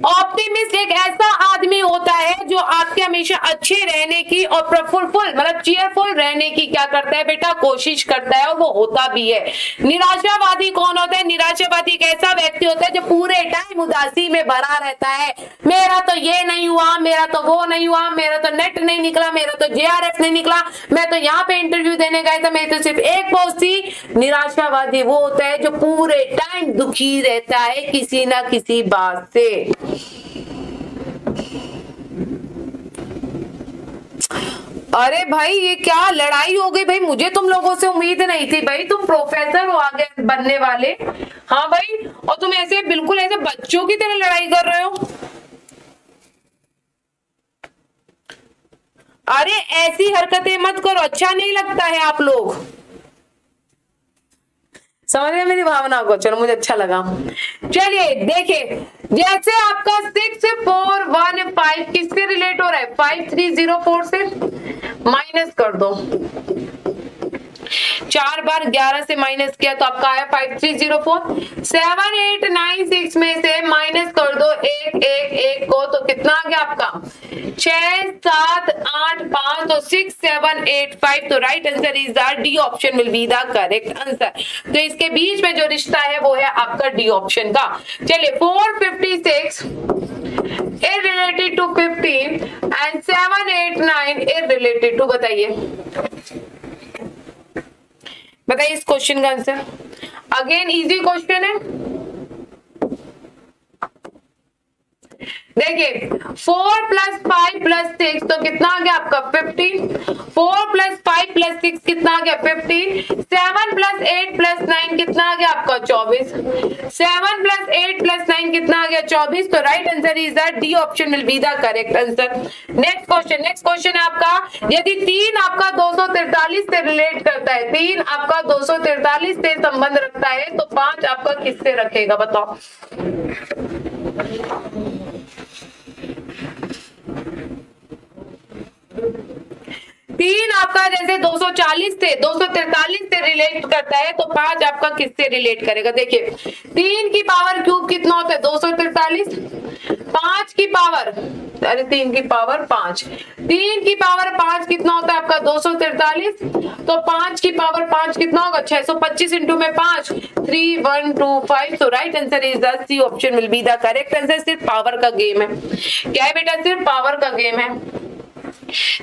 ऑप्टिमिस्ट एक ऐसा आदमी होता है जो आपके हमेशा अच्छे रहने की और प्रफुलफुल मतलब चेयरफुल रहने की क्या करता है बेटा? कोशिश करता है और वो होता भी है। निराशावादी कौन होता है? निराशावादी एक ऐसा व्यक्ति होता है जो पूरे टाइम उदासी में भरा रहता है। मेरा तो ये नहीं हुआ, मेरा तो वो नहीं हुआ, मेरा तो नेट नहीं निकला, मेरा तो जे नहीं निकला। मैं तो यहाँ पे इंटरव्यू देने गया था, मेरी तो सिर्फ़ एक पोस्ट थी। निराशावादी वो होता है जो पूरे टाइम दुखी रहता है किसी ना किसी बात से। अरे भाई, ये क्या लड़ाई हो गई? भाई, मुझे तुम लोगों से उम्मीद नहीं थी। भाई, तुम प्रोफेसर हो आगे बनने वाले। हाँ भाई, और तुम ऐसे, बिल्कुल ऐसे बच्चों की तरह लड़ाई कर रहे हो। अरे, ऐसी हरकतें मत करो। अच्छा नहीं लगता है आप लोग। समझ गए मेरी भावना को? चलो, मुझे अच्छा लगा। चलिए, देखिए, जैसे आपका सिक्स फोर वन फाइव किससे रिलेट हो रहा है? फाइव थ्री ज़ीरो फोर से माइनस कर दो। चार बार ग्यारह से माइनस किया तो आपका आया five three zero four seven eight nine six में से माइनस कर दो एक एक एक को तो कितना आ गया आपका? छ सात, आठ, पाँच तो सिक्स सेवन एट फाइव तो right answer is the D option will be the correct answer तो इसके बीच में जो रिश्ता है वो है आपका डी ऑप्शन का। चलिए four fifty six is related to 15 and 7 8 9 is related to बताइए। बताइए इस क्वेश्चन का आंसर अगेन इजी क्वेश्चन है। देखिए four plus five plus six तो कितना आ गया आपका? Fifteen four plus five plus six कितना आ गया? Fifteen seven plus eight plus nine कितना आ गया आपका? चौबीस. Seven plus eight plus nine कितना आ गया? चौबीस. तो right answer is the D option will be the correct answer next question next question है आपका, यदि तीन आपका दो सौ तिरतालीस से रिलेट करता है, तीन आपका दो सौ तिरतालीस से संबंध रखता है तो पाँच आपका किससे रखेगा? बताओ। तीन आपका जैसे 240 से 243 से रिलेट करता है तो पाँच आपका किससे रिलेट करेगा? देखिए, तीन की पावर क्यूब कितना होता है? 243 पाँच की पावर अरे तीन की पावर पाँच। तीन की पावर पाँच कितना होता है आपका? दो सौ तिरतालीस तो पाँच की पावर पाँच कितना होगा? छह सौ पच्चीस इंटू में पाँच। थ्री वन टू फाइव तो right answer is the C option will be the correct answer सिर्फ़ पावर का गेम है। क्या है बेटा? सिर्फ़ पावर का गेम है।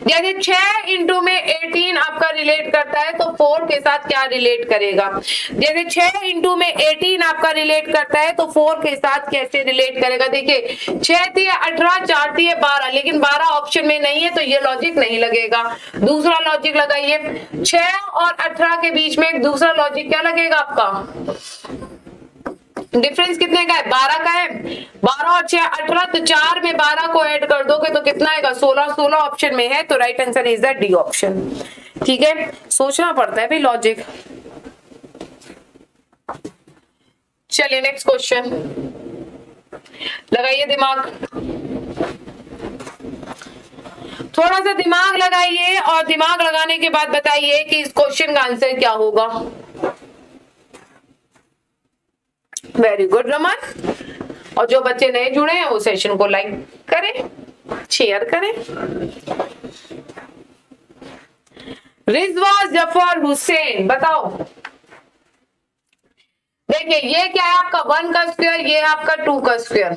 जैसे छह इंटू में एटीन आपका रिलेट करता है तो फोर के साथ क्या रिलेट करेगा? जैसे छह इंटू में एटीन आपका रिलेट करता है तो फोर के साथ कैसे रिलेट करेगा? देखिए, छह थी अठारह, चार थी बारह, लेकिन बारह ऑप्शन में नहीं है तो ये लॉजिक नहीं लगेगा। दूसरा लॉजिक लगाइए, छह और अठारह के बीच में एक दूसरा लॉजिक क्या लगेगा आपका? डिफरेंस कितने का है? बारह का है। बारह और छह, अठारह तो चार में बारह को ऐड कर दोगे तो कितना आएगा? सोलह सोलह ऑप्शन में है तो right answer is the D option ठीक है? सोचना पड़ता है भाई लॉजिक चलिए नेक्स्ट क्वेश्चन लगाइए दिमाग. थोड़ा सा दिमाग लगाइए और दिमाग लगाने के बाद बताइए कि इस क्वेश्चन का आंसर क्या होगा? वेरी गुड रमन और जो बच्चे नए जुड़े हैं, वो सेशन को लाइक करें शेयर करें। रिजवा ज़फ़र हुसैन, बताओ। देखिए, ये क्या है आपका वन का स्क्वायर ये है आपका टू का स्क्वायर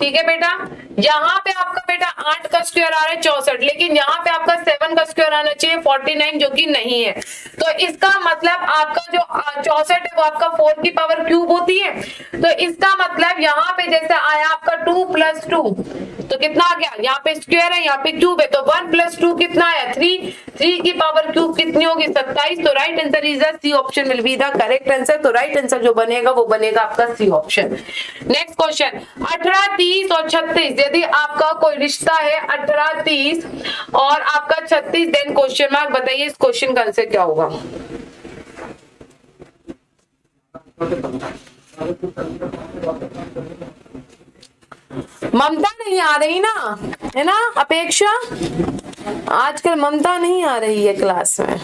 ठीक है बेटा? यहाँ पे आपका बेटा आठ का स्क्वायर आ रहा है, चौसठ। लेकिन यहाँ पे आपका सेवन का स्क्वायर आना चाहिए फोर्टी नाइन जो कि नहीं है। तो इसका मतलब आपका जो चौसठ है, वो आपका फोर की पावर क्यूब होती है। तो इसका मतलब यहाँ पे जैसे आया आपका टू प्लस टू तो कितना आ गया? यहाँ पे स्क्वायर है, यहाँ पे क्यूब है। तो वन प्लस टू कितना आया थ्री थ्री की पावर क्यूब कितनी होगी? सत्ताईस। तो right answer is C option will be the correct answer तो राइट आंसर जो बनेगा, वो बनेगा आपका सी ऑप्शन नेक्स्ट क्वेश्चन अठारह, तीस और छत्तीस. यदि आपका कोई रिश्ता है अठारह, तीस और आपका छत्तीस देन क्वेश्चन मार्क बताइए इस क्वेश्चन का आंसर क्या होगा? ममता नहीं आ रही ना? है ना, अपेक्षा? आजकल ममता नहीं आ रही है क्लास में.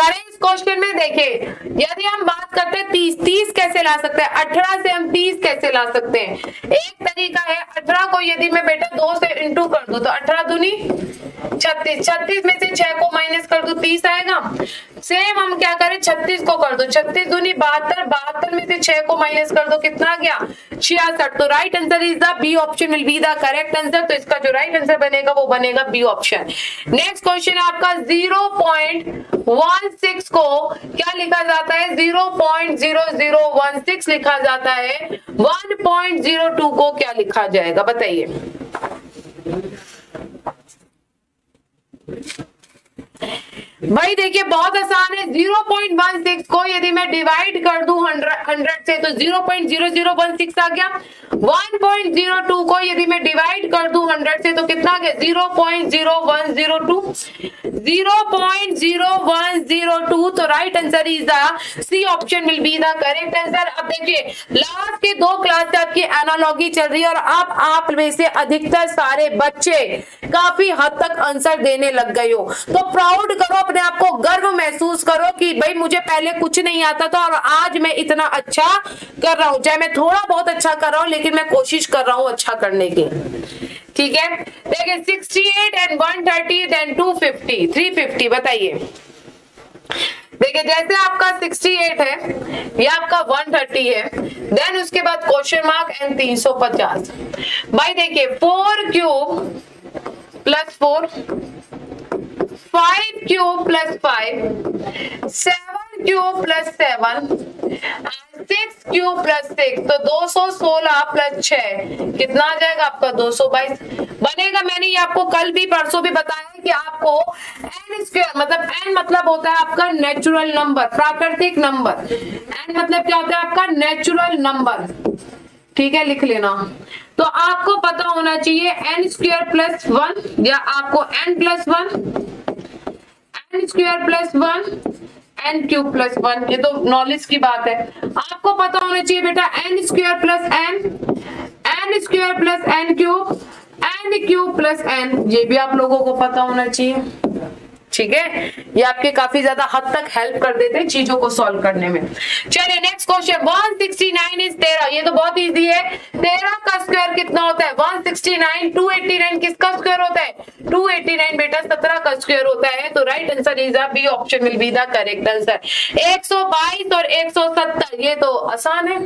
करें इस क्वेश्चन में देखें, यदि हम बात करते हैं तीस तीस कैसे ला सकते हैं? अठारह से हम तीस कैसे ला सकते हैं? एक तरीका है, अठारह को यदि मैं बेटा दो से इंटू कर दू तो अठारह दूनी छत्तीस छत्तीस में से छह को माइनस कर दू, तीस आएगा? सेम हम क्या करें, छत्तीस को कर दो। छत्तीस दूनी बहत्तर बहत्तर में से छह को माइनस कर दो, कितना गया? छियासठ। तो right answer is the B option will be the correct answer तो इसका जो राइट आंसर बनेगा, वो बनेगा बी ऑप्शन नेक्स्ट क्वेश्चन आपका ज़ीरो पॉइंट वन सिक्स को क्या लिखा जाता है? Zero point zero zero one six लिखा जाता है। वन पॉइंट ज़ीरो टू को क्या लिखा जाएगा? बताइए। भाई देखिए, बहुत आसान है। 0.16 को यदि मैं डिवाइड कर दू हंड्रेड से तो 0.0016 आ गया। 1.02 को यदि मैं डिवाइड कर दू हंड्रेड से तो कितना आ गया? 0.0102 0.0102 तो right answer is the C option will be the correct answer अब देखिए लास्ट के दो क्लास से आपकी एनालॉगी चल रही है और अब आप में से अधिकतर सारे बच्चे काफ़ी हद तक आंसर देने लग गए हो। तो प्राउड करो अपने आप को गर्व महसूस करो कि भाई मुझे पहले कुछ नहीं आता था और आज मैं इतना अच्छा कर रहा हूँ। चाहे मैं थोड़ा बहुत अच्छा कर रहा हूँ, लेकिन मैं कोशिश कर रहा हूँ अच्छा करने की। ठीक है? देखिए 68 एंड 130 देन 250 350 बताइए। देखिए, जैसे आपका 68 है, या आपका 130 है देन उसके बाद क्वेश्चन मार्क एंड 350 भाई देखिए four cube plus four five cube plus five seven cube plus seven six cube plus six तो दो सौ सोलह प्लस छ कितना आ जाएगा आपका दो सौ बाईस? बनेगा, मैंने ये आपको कल भी, परसों भी बताया कि आपको एन स्क्वेयर मतलब एन मतलब होता है आपका नेचुरल नंबर प्राकृतिक नंबर एन मतलब क्या होता है आपका? नेचुरल नंबर ठीक है, लिख लेना. तो आपको पता होना चाहिए एन स्क्वेयर प्लस वन या आपको N plus one N square plus one N cube plus one, ये तो नॉलेज की बात है। आपको पता होना चाहिए बेटा N square plus N N square plus N cube N cube plus N ये भी आप लोगों को पता होना चाहिए। ठीक है? ये आपके काफ़ी ज़्यादा हद तक हेल्प कर देते हैं चीज़ों को सॉल्व करने में। चलिए नेक्स्ट क्वेश्चन 169 इज़ तेरह. ये तो बहुत इजी है। तेरह का स्क्वायर कितना होता है? 169 289 किसका स्क्वायर होता है? 289 बेटा, सत्रह का स्क्वायर होता है। तो right answer is B option will be the correct answer 122 और 170 ये तो आसान है।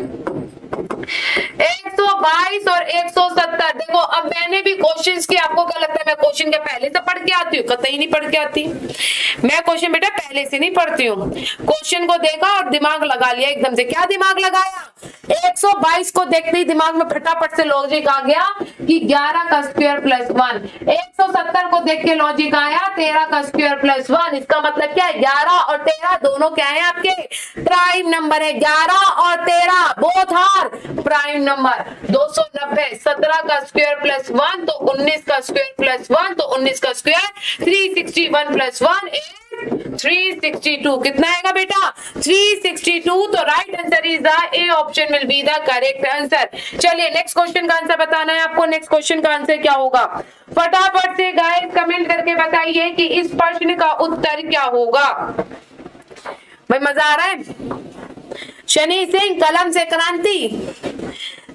122 और 170 देखो, अब मैंने भी क्वेश्चंस की आपको क्या लगता है मैं क्वेश्चन के पहले से पढ़ के आती हूँ? कतई नहीं पढ़ के आती। मैं क्वेश्चन बेटा पहले से नहीं पढ़ती हूँ। क्वेश्चन को देखा और दिमाग लगा लिया एकदम से। क्या दिमाग लगाया? 122 को देखते ही दिमाग में फटाफट से लॉजिक आ गया कि 11 का स्क्वायर प्लस वन 170 को देख के लॉजिक आया 13 का स्क्वायर प्लस वन इसका मतलब क्या है? 11 और 13 दोनों क्या है आपके? प्राइम नंबर है 11 और 13 बोथ आर प्राइम नंबर 290 17 का स्क्वायर प्लस वन तो 19 का स्क्वायर प्लस वन तो 19 का स्क्वायर 361 प्लस वन 362 कितना आएगा बेटा? 362 तो right answer is the A option will be the correct answer चलिए नेक्स्ट क्वेश्चन का आंसर बताना है आपको। नेक्स्ट क्वेश्चन का आंसर क्या होगा? फटाफट से गाइस कमेंट करके बताइए कि इस प्रश्न का उत्तर क्या होगा। भाई, मज़ा आ रहा है? शनि सिंह कलम से क्रांति।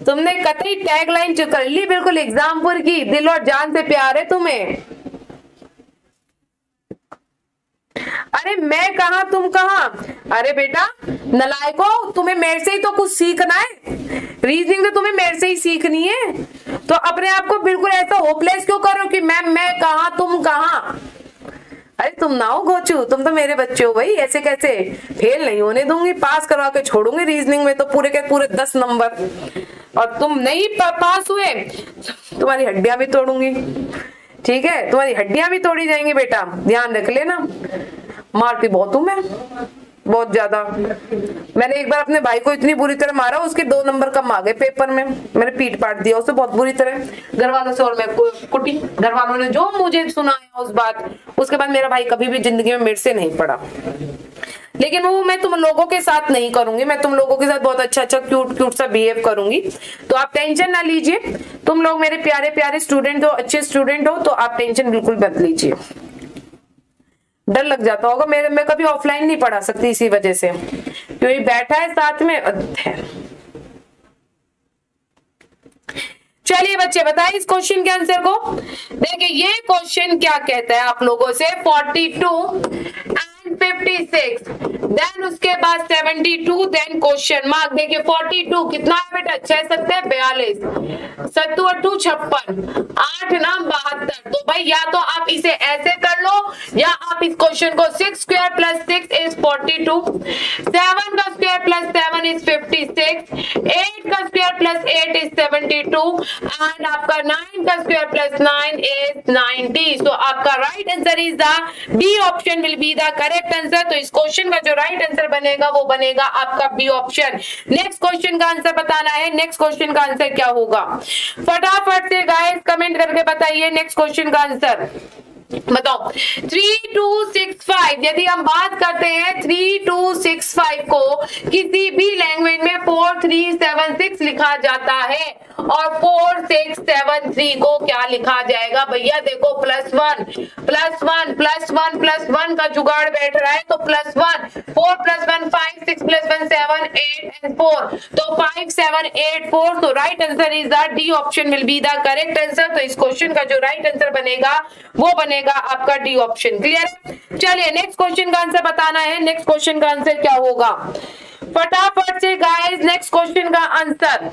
तुमने कतई टैग लाइन कर ली, बिल्कुल एग्जामपुर की, दिल और जान से प्यार है तुम्हें। अरे मैं कहा, तुम कहा? अरे बेटा, नलायको, तुम्हें मेरे से ही तो कुछ सीखना है। रीजनिंग तो तुम्हें मेरे से ही सीखनी है। तो अपने आप को बिल्कुल ऐसा होपलेस क्यों करो कि मैम मैं कहा, तुम कहा? अरे तुम ना हो गोचू, तुम तो मेरे बच्चे हो भाई, ऐसे कैसे? फेल नहीं होने दूँगी, पास करवा के छोड़ूँगी रीजनिंग में तो पूरे के पूरे दस नंबर। और तुम नहीं पास हुए, तुम्हारी हड्डियाँ भी तोड़ूँगी। ठीक है? तुम्हारी हड्डियाँ भी तोड़ी जाएँगी बेटा, ध्यान रख लेना। मारती बहुत हूँ मैं। बहुत ज़्यादा। मैंने एक बार अपने भाई को इतनी बुरी तरह मारा, उसके दो नंबर कम आ गए पेपर में। मैंने पीट पाट दिया, उसे बहुत बुरी तरह। घर वालों से और मैं कुटी। घर वालों ने जो मुझे सुनाया उस बात, उसके बाद मेरा भाई कभी भी ज़िंदगी में मेरे से नहीं पड़ा। लेकिन वो मैं तुम लोगों के साथ नहीं करूँगी, मैं तुम लोगों के साथ बहुत अच्छा अच्छा क्यूट क्यूट सा बिहेव करूँगी। तो आप टेंशन ना लीजिए। तुम लोग मेरे प्यारे प्यारे स्टूडेंट हो, अच्छे स्टूडेंट हो तो आप टेंशन बिल्कुल मत लीजिए। डर लग जाता होगा। मेरे मैं कभी ऑफलाइन नहीं पढ़ा सकती इसी वजह से। क्योंकि बैठा है साथ में चलिए बच्चे बताए इस क्वेश्चन के आंसर को। देखिए, ये क्वेश्चन क्या कहता है आप लोगों से? 42 56 देन उसके बाद 72 देन क्वेश्चन मार्क देखिए 42 कितना है बेटा? छह सकते हैं बयालीस। सत्तू अट्ठू छप्पन। आठ नाम बहत्तर। तो भाई या तो आप इसे ऐसे कर लो, या आप इस क्वेश्चन को six square plus six is forty two seven का square plus seven is fifty six eight का square plus eight is seventy two and आपका नाइन का square plus nine is ninety so आपका right answer is the B option will be the correct answer तो इस question का जो right answer बनेगा, वो बनेगा आपका बी ऑप्शन नेक्स्ट क्वेश्चन का आंसर बताना है. नेक्स्ट क्वेश्चन का आंसर क्या होगा? फटाफट से गाइस कमेंट करके बताइए नेक्स्ट क्वेश्चन का आंसर बताओ। थ्री टू सिक्स फाइव यदि हम बात करते हैं थ्री टू सिक्स फाइव को, किसी भी लैंग्वेज में फोर थ्री सेवन सिक्स लिखा जाता है और फोर सिक्स सेवन थ्री को क्या लिखा जाएगा? भैया देखो plus one plus one plus one plus one का जुगाड़ बैठ रहा है तो plus one four plus one five six plus one seven eight and four तो फाइव सेवन एट फोर तो right answer is the D option will be the correct answer तो इस क्वेश्चन का जो राइट आंसर बनेगा, वो बनेगा आपका डी ऑप्शन क्लियर चलिए नेक्स्ट क्वेश्चन का आंसर बताना है. नेक्स्ट क्वेश्चन का आंसर क्या होगा? फटाफट से गाइस नेक्स्ट क्वेश्चन का आंसर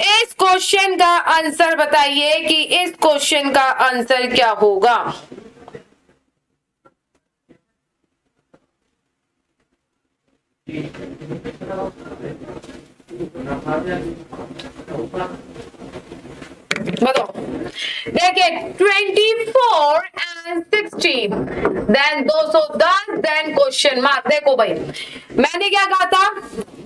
इस क्वेश्चन का आंसर बताइए कि इस क्वेश्चन का आंसर क्या होगा? बताओ देखिए twenty four and sixteen then दो सौ दस देन क्वेश्चन मार्क देखो भाई, मैंने क्या कहा था?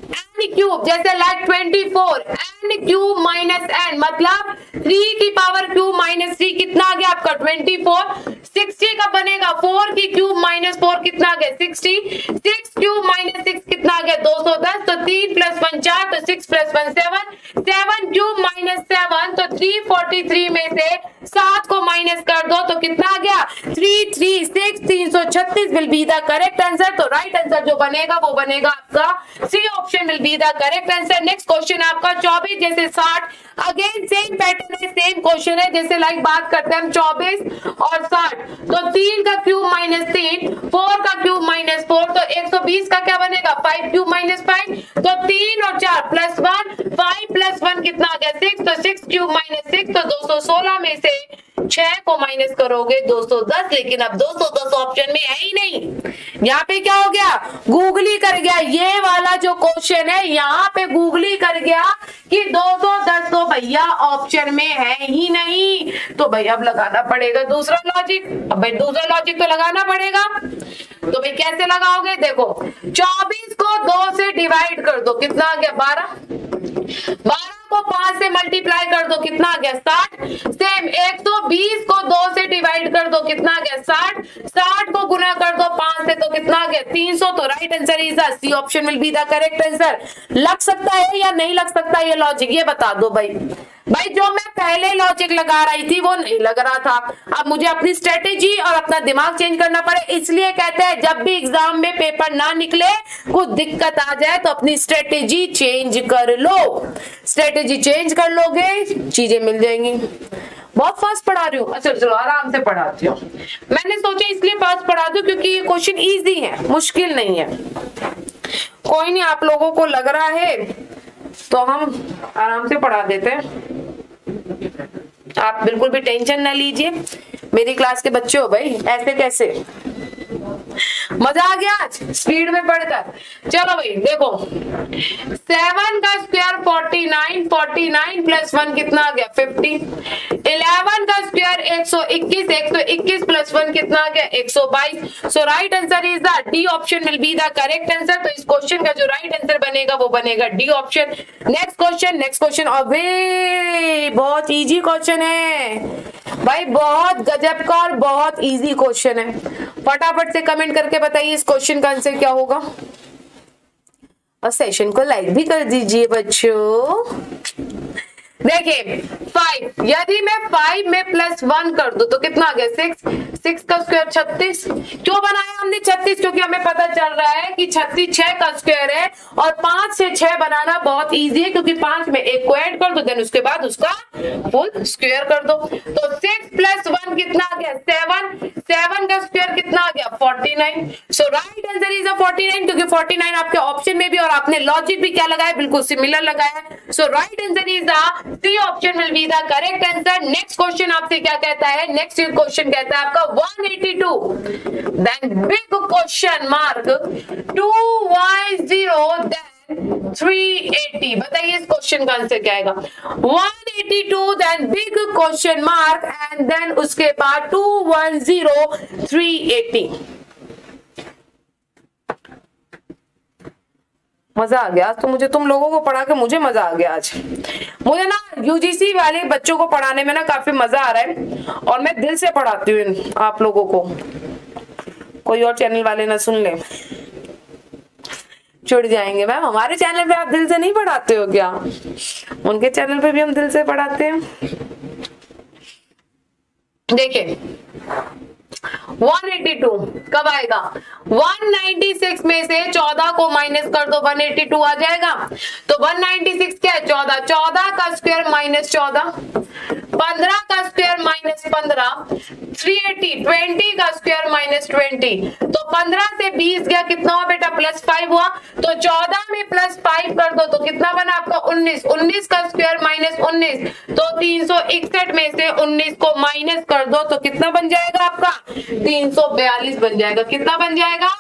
एन क्यूब जैसे like twenty four N cube minus N मतलब थ्री की पावर क्यूब माइनस थ्री कितना आ गया आपका? ट्वेंटी फोर सिक्सटी का बनेगा फोर की क्यूब माइनस फोर कितना आ गया? Sixty six cube minus six कितना आ गया? दो सौ दस तो तीन प्लस वन चार तो six plus one seven seven cube minus seven तो थ्री फोर्टी थ्री में से सात को माइनस कर दो तो कितना आ गया? थ्री थ्री सिक्स तीन सौ छत्तीस will be the correct answer तो राइट आंसर जो बनेगा, वो बनेगा आपका C option will be the correct answer next question आपका, चौबीस जैसे साठ. अगेन सेम पैटर्न है सेम क्वेश्चन है, जैसे लाइक बात करते हैं हम, चौबीस और साठ. तो तीन का क्यूब माइनस तीन फोर का क्यूब माइनस फोर तो एक सौ बीस का क्या बनेगा? फाइव क्यूब माइनस फाइव तो तीन और चार plus one five plus one कितना आ गया? सिक्स तो सिक्स क्यूब माइनस सिक्स तो दो सौ सोलह में से छह को माइनस करोगे 210 लेकिन अब 210 ऑप्शन में है ही नहीं. यहाँ पे क्या हो गया? गूगली कर गया, ये वाला जो क्वेश्चन है, यहाँ पे गूगली कर गया कि 210 तो भैया ऑप्शन में है ही नहीं। तो भाई अब लगाना पड़ेगा दूसरा लॉजिक अब भाई दूसरा लॉजिक तो लगाना पड़ेगा। तो भाई कैसे लगाओगे? देखो 24 को दो से डिवाइड कर दो। कितना आ गया? बारह। बारह को पाँच से मल्टीप्लाई कर दो, कितना आ गया? साठ। सेम एक सौ बीस को दो से डिवाइड कर दो, कितना आ गया? साठ। साठ को गुना कर दो, पाँच से तो कितना आ गया? तीन सौ। तो right answer is C option will be the correct answer लग सकता है या नहीं लग सकता ये लॉजिक ये बता दो भाई। भाई जो मैं पहले लॉजिक लगा रही थी वो नहीं लग रहा था। अब मुझे अपनी स्ट्रेटेजी और अपना दिमाग चेंज करना पड़े। इसलिए कहते हैं जब भी एग्ज़ाम में पेपर ना निकले कुछ दिक्कत आ जाए तो अपनी स्ट्रेटेजी चेंज कर लो। स्ट्रेटेजी चेंज कर लोगे चीज़ें मिल जाएँगी। बहुत फास्ट पढ़ा रही हूँ। अच्छा चलो आराम से पढ़ाती हूँ। मैंने सोचा इसलिए फास्ट पढ़ा दू क्योंकि ये क्वेश्चन ईजी है मुश्किल नहीं है। कोई नहीं आप लोगों को लग रहा है तो हम आराम से पढ़ा देते हैं। आप बिल्कुल भी टेंशन ना लीजिए। मेरी क्लास के बच्चे हो भाई, ऐसे कैसे? मज़ा आ गया आज? स्पीड में पढ़कर चलो भाई, देखो। सेवन का square forty nine forty nine plus one कितना आ गया? फिफ्टी इलेवन का स्क्वायर एक सौ इक्कीस, एक सौ इक्कीस प्लस वन कितना आ गया? एक सौ बाईस। So right answer is the D option will be the correct answer तो इस क्वेश्चन का जो राइट आंसर बनेगा, वो बनेगा D option next question next question बहुत इजी क्वेश्चन है। भाई, बहुत गजब का और बहुत इजी क्वेश्चन है। फटाफट से कमेंट करके बताइए इस क्वेश्चन का आंसर क्या होगा। और सेशन को लाइक भी कर दीजिए बच्चों। देखिए फाइव यदि मैं फाइव में प्लस वन कर दू तो कितना आ गया? सिक्स सिक्स का स्क्वायर छत्तीस? क्यों बनाया हमने छत्तीस? क्योंकि हमें पता चल रहा है कि छत्तीस छह का स्क्वायर है और पाँच से छह बनाना बहुत इजी है, क्योंकि पाँच में एक को ऐड कर दो देन उसके बाद उसका फुल स्क्वायर कर दो। तो सिक्स प्लस वन कितना आ गया? सेवन सेवन का स्क्वायर कितना आ गया? Forty nine so right answer is a forty nine क्योंकि फोर्टी नाइन आपके ऑप्शन में भी और आपने लॉजिक भी क्या लगाया? बिल्कुल सिमिलर लगाया so right answer is the option will be the correct answer next question आपसे क्या कहता है? नेक्स्ट क्वेश्चन कहता है आपका 182 then big question mark. 2y0 then 380 बताइए इस क्वेश्चन का आंसर क्या आएगा? 182 then big question mark and then उसके बाद 210 380 मज़ा आ गया। तो मुझे तुम लोगों को पढ़ा के मुझे मज़ा आ गया आज। मुझे ना यूजीसी वाले बच्चों को पढ़ाने में ना काफ़ी मज़ा आ रहा है और मैं दिल से पढ़ाती हूँ आप लोगों को। कोई और चैनल वाले ना सुन ले। जुड़ जाएँगे। मैम, हमारे चैनल पे आप दिल से नहीं पढ़ाते हो क्या? उनके चैनल पे भी हम दिल से पढ़ाते हैं। देखिए 182 कब आएगा? 196 में से 14 को माइनस कर दो 182 आ जाएगा। तो 196 क्या है? 14 14 का स्क्वायर माइनस 14 15 का स्क्वायर माइनस 15 380 20 का स्क्वायर माइनस 20 तो 15 से 20 गया, कितना हुआ बेटा? प्लस 5 हुआ। तो 14 में प्लस 5 कर दो तो कितना बना आपका? 19 19 का स्क्वायर माइनस 19 तो 361 में से 19 को माइनस कर दो तो कितना बन जाएगा आपका? 342 बन जाएगा। कितना बन जाएगा?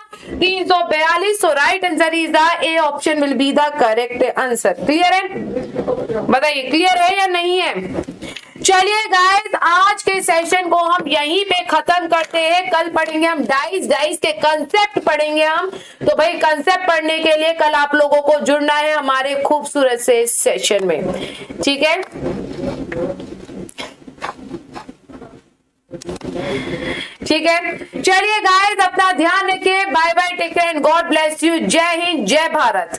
342 so right answer is the A option will be the correct answer clear है? बताइए क्लियर है या नहीं है? चलिए गाइस आज के सेशन को हम यहीं पे खत्म करते हैं। कल पढ़ेंगे हम डाइस डाइस के कंसेप्ट पढ़ेंगे हम। तो भाई कंसेप्ट पढ़ने के लिए कल आप लोगों को जुड़ना है हमारे खूबसूरत से सेशन में। ठीक है? ठीक है? चलिए गाइस अपना ध्यान रखिए। Bye bye take care and God bless you जय हिंद, जय भारत।